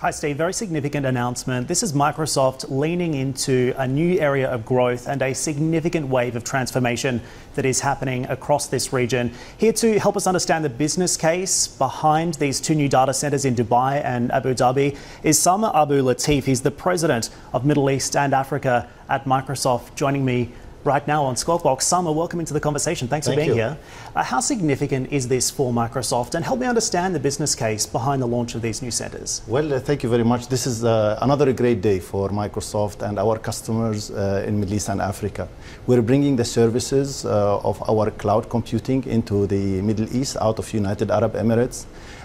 Hi, Steve. Very significant announcement. This is Microsoft leaning into a new area of growth and a significant wave of transformation that is happening across this region. Here to help us understand the business case behind these two new data centers in Dubai and Abu Dhabi is Samer Abu Ltaif. He's the president of Middle East and Africa at Microsoft, joining me right now on Squawk Box. Samer, welcome into the conversation. Thanks Thank for being you. here. Uh, how significant is this for Microsoft? And help me understand the business case behind the launch of these new centers. Well, uh, thank you very much. This is uh, another great day for Microsoft and our customers uh, in Middle East and Africa. We're bringing the services uh, of our cloud computing into the Middle East out of United Arab Emirates.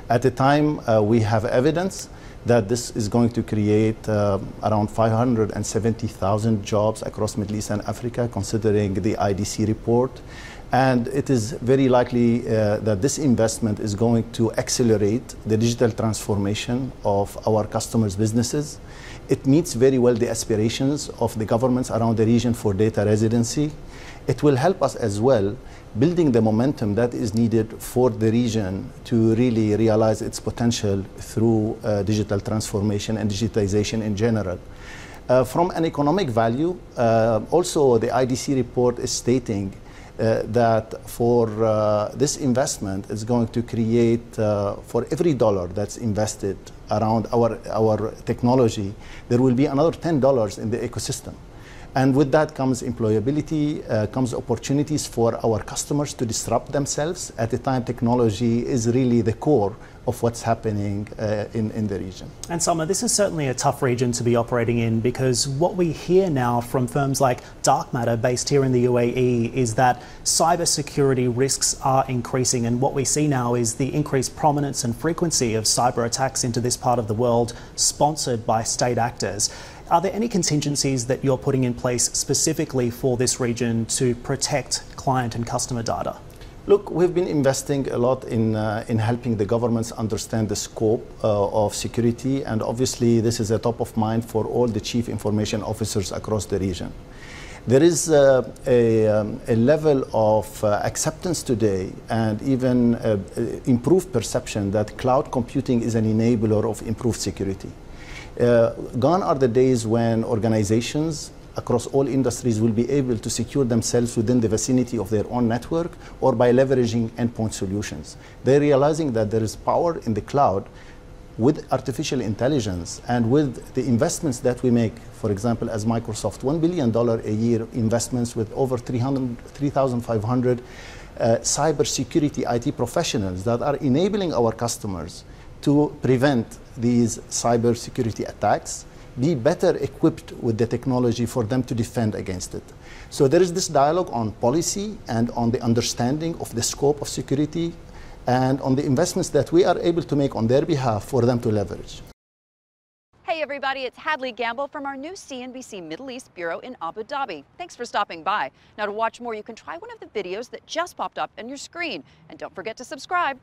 At the time, uh, we have evidence that this is going to create uh, around 570,000 jobs across Middle East and Africa, considering the IDC report. And it is very likely uh, that this investment is going to accelerate the digital transformation of our customers' businesses. It meets very well the aspirations of the governments around the region for data residency. It will help us as well building the momentum that is needed for the region to really realize its potential through uh, digital transformation and digitization in general. Uh, from an economic value, uh, also the IDC report is stating that for uh, this investment is going to create uh, for every dollar that's invested around our, our technology, there will be another $10 in the ecosystem. And with that comes employability, uh, comes opportunities for our customers to disrupt themselves at a time technology is really the core of what's happening uh, in, in the region. And Samer, this is certainly a tough region to be operating in because what we hear now from firms like Dark Matter, based here in the UAE, is that cybersecurity risks are increasing. And what we see now is the increased prominence and frequency of cyber attacks into this part of the world, sponsored by state actors. Are there any contingencies that you're putting in place specifically for this region to protect client and customer data? Look, we've been investing a lot in, uh, in helping the governments understand the scope uh, of security, and obviously, this is a top of mind for all the chief information officers across the region. There is uh, a, um, a, level of uh, acceptance today and even uh, improved perception that cloud computing is an enabler of improved security. Uh, gone are the days when organizations across all industries will be able to secure themselves within the vicinity of their own network or by leveraging endpoint solutions. They're realizing that there is power in the cloud with artificial intelligence and with the investments that we make, for example, as Microsoft, $1 billion a year investments with over 3,500 uh, cybersecurity IT professionals that are enabling our customers to prevent these cybersecurity attacks be better equipped with the technology for them to defend against it. So there is this dialogue on policy and on the understanding of the scope of security and on the investments that we are able to make on their behalf for them to leverage. Hey everybody, it's Hadley Gamble from our new CNBC Middle East Bureau in Abu Dhabi. Thanks for stopping by. Now to watch more, you can try one of the videos that just popped up on your screen. And don't forget to subscribe.